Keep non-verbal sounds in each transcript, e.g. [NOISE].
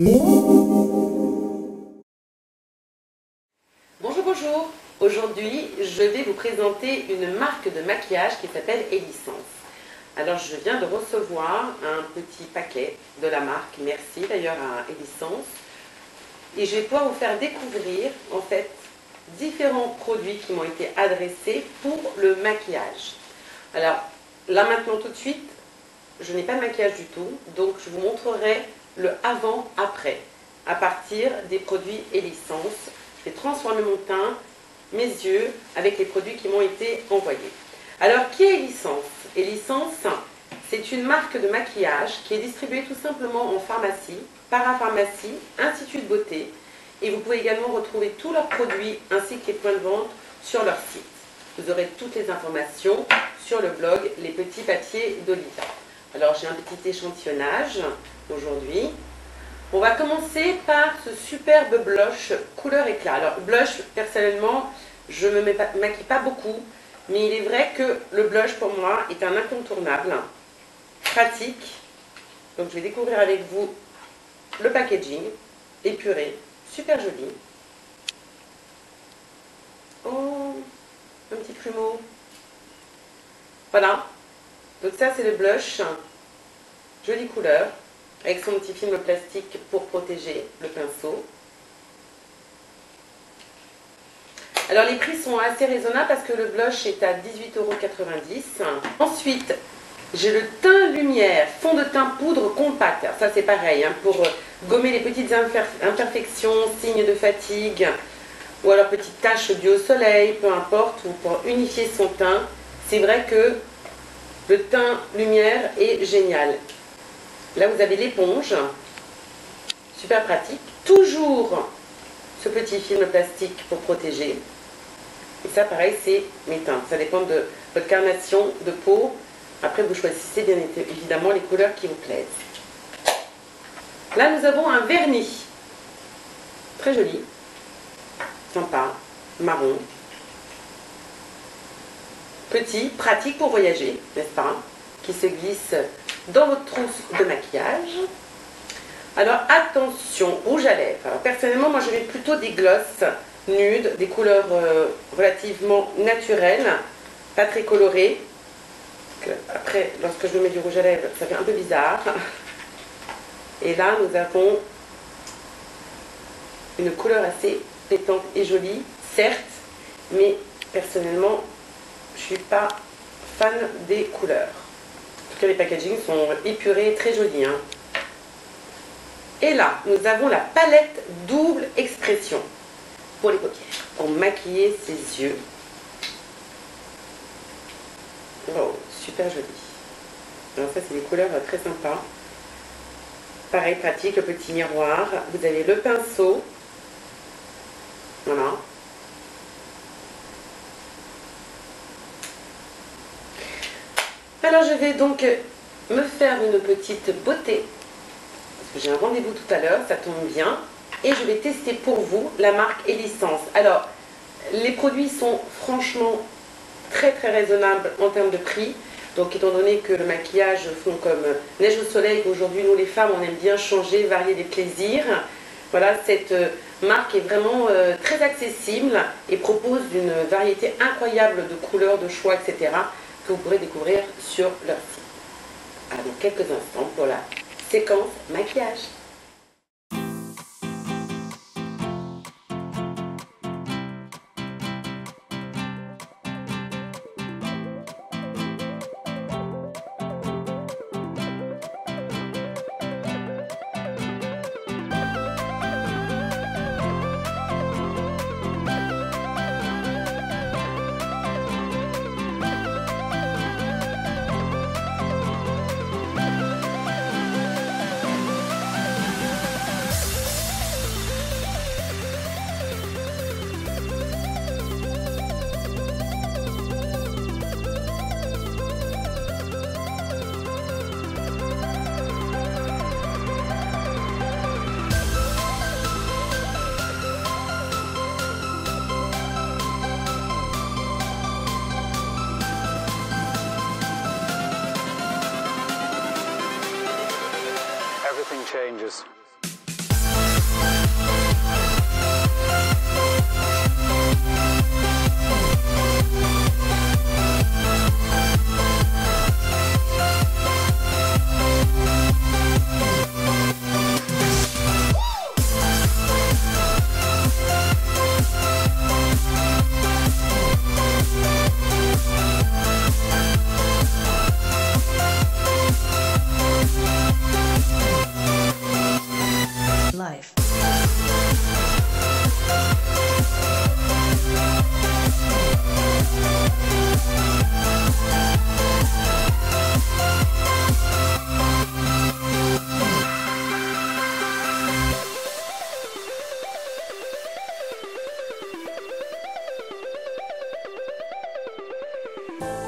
Bonjour, bonjour. Aujourd'hui, je vais vous présenter une marque de maquillage qui s'appelle Elisance. Alors, je viens de recevoir un petit paquet de la marque. Merci d'ailleurs à Elisance. Et je vais pouvoir vous faire découvrir, en fait, différents produits qui m'ont été adressés pour le maquillage. Alors, là maintenant tout de suite, je n'ai pas de maquillage du tout, donc je vous montrerai le avant-après à partir des produits et licences. Je vais transformer mon teint, mes yeux avec les produits qui m'ont été envoyés. Alors, qui est Licence Et Licence, c'est une marque de maquillage qui est distribuée tout simplement en pharmacie, parapharmacie, institut de beauté. Et vous pouvez également retrouver tous leurs produits ainsi que les points de vente sur leur site. Vous aurez toutes les informations sur le blog Les Petits Papiers d'Olivia. Alors j'ai un petit échantillonnage aujourd'hui. On va commencer par ce superbe blush couleur éclat. Alors blush, personnellement, je ne me maquille pas beaucoup, mais il est vrai que le blush pour moi est un incontournable, pratique. Donc je vais découvrir avec vous le packaging, épuré, super joli. Oh, un petit plumeau. Voilà. Donc ça c'est le blush. Jolie couleur. Avec son petit film plastique pour protéger le pinceau. Alors les prix sont assez raisonnables parce que le blush est à 18,90€. Ensuite, j'ai le teint lumière, fond de teint poudre compact. ça c'est pareil, hein, pour euh, gommer les petites imperfections, signes de fatigue, ou alors petites taches dues au soleil, peu importe, ou pour unifier son teint. C'est vrai que le teint lumière est génial. Là, vous avez l'éponge, super pratique. Toujours ce petit film plastique pour protéger. Et ça, pareil, c'est mes teintes. Ça dépend de votre carnation de peau. Après, vous choisissez bien évidemment les couleurs qui vous plaisent. Là, nous avons un vernis. Très joli. Sympa. Marron petit, pratique pour voyager, n'est-ce pas Qui se glisse dans votre trousse de maquillage. Alors attention, rouge à lèvres. Alors, personnellement, moi je mets plutôt des glosses nudes, des couleurs euh, relativement naturelles, pas très colorées. Après, lorsque je mets du rouge à lèvres, ça fait un peu bizarre. [LAUGHS] Et là, nous avons une couleur assez pétante et jolie, certes, mais personnellement, je suis pas fan des couleurs. En tout cas, les packagings sont épurés, très jolis. Hein. Et là, nous avons la palette double expression pour les paupières, pour maquiller ses yeux. Oh, super joli. Alors ça, c'est des couleurs très sympas. Pareil, pratique, le petit miroir. Vous avez le pinceau. Voilà. Alors je vais donc me faire une petite beauté. Parce que j'ai un rendez-vous tout à l'heure, ça tombe bien. Et je vais tester pour vous la marque Elicence. Alors, les produits sont franchement très très raisonnables en termes de prix. Donc étant donné que le maquillage font comme neige au soleil, qu'aujourd'hui nous les femmes on aime bien changer, varier les plaisirs, voilà, cette euh, marque est vraiment euh, très accessible et propose une variété incroyable de couleurs, de choix, etc vous pourrez découvrir sur leur site. À dans quelques instants pour la séquence maquillage. Cheers. Bye.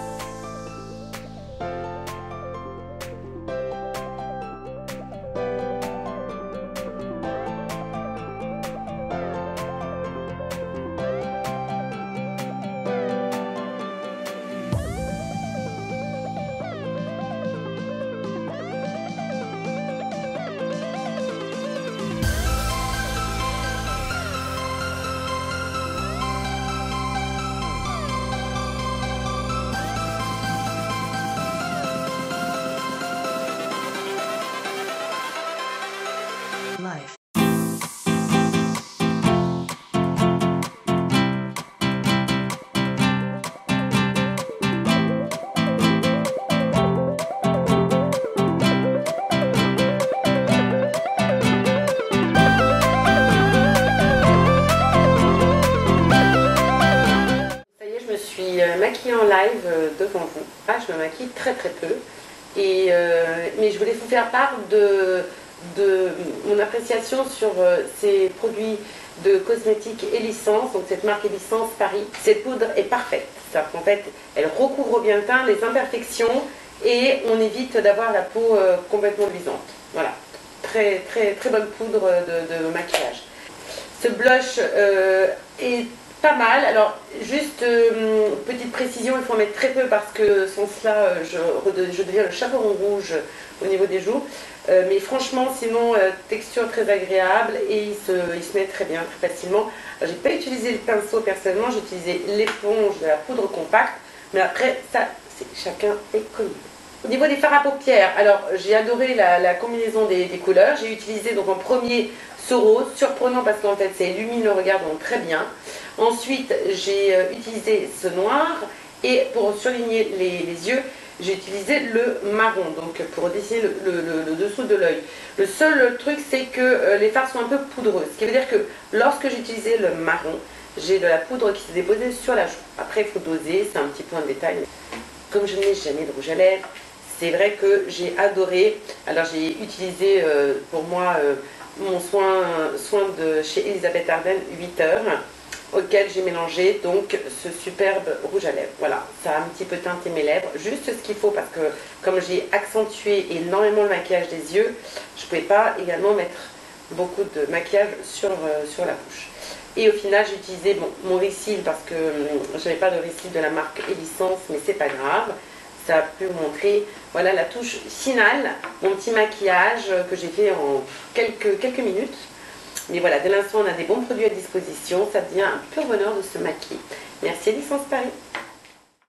Euh, devant vous. Ah, je me maquille très très peu. Et, euh, mais je voulais vous faire part de, de mon appréciation sur euh, ces produits de cosmétiques et donc cette marque et licence Paris. Cette poudre est parfaite. C'est-à-dire qu'en fait, elle recouvre bien le teint, les imperfections et on évite d'avoir la peau complètement luisante. Voilà. Très très très bonne poudre de, de maquillage. Ce blush est pas mal. Alors, juste euh, petite précision, il faut en mettre très peu parce que sans cela, euh, je, deviens le chaperon rouge au niveau des joues. Euh, mais franchement, sinon, texture très agréable et il se, met très bien, très facilement. J'ai pas utilisé le pinceau personnellement, j'ai utilisé l'éponge de la poudre compacte. Mais après, ça, c'est chacun est veut. Au niveau des fards à paupières, alors j'ai adoré la, la combinaison des, des couleurs. J'ai utilisé donc en premier ce rose, surprenant parce qu'en fait ça illumine le regard donc très bien. Ensuite j'ai euh, utilisé ce noir et pour surligner les, yeux, j'ai utilisé le marron, donc pour dessiner le, dessous de l'œil. Le seul truc c'est que euh, les fards sont un peu poudreux, ce qui veut dire que lorsque j'ai utilisé le marron, j'ai de la poudre qui s'est déposée sur la joue. Après il faut doser, c'est un petit point de détail. Comme je n'ai jamais de rouge à lèvres, c'est vrai que j'ai adoré. Alors j'ai utilisé euh, pour moi mon soin, soin de chez Elisabeth Arden 8 heures auquel j'ai mélangé donc ce superbe rouge à lèvres. Voilà, ça a un petit peu teinté mes lèvres, juste ce qu'il faut parce que comme j'ai accentué énormément le maquillage des yeux, je ne pouvais pas également mettre beaucoup de maquillage sur, euh, sur la bouche. Et au final, j'ai utilisé bon, mon Risil parce que je n'avais pas de Risil de la marque Elicence, mais c'est pas grave. Ça a pu montrer voilà la touche finale, mon petit maquillage euh, que j'ai fait en quelques, quelques minutes. Mais voilà, dès l'instant, on a des bons produits à disposition. Ça devient un pur bonheur de se maquiller. Merci Licence Paris.